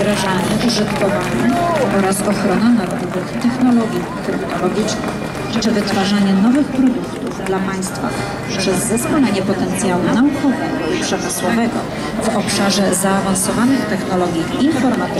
wdrażanie, użytkowanie oraz ochrona narodowych technologii kryptologicznych, czy wytwarzanie nowych produktów dla państwa przez zespolenie potencjału naukowego i przemysłowego w obszarze zaawansowanych technologii informatycznych.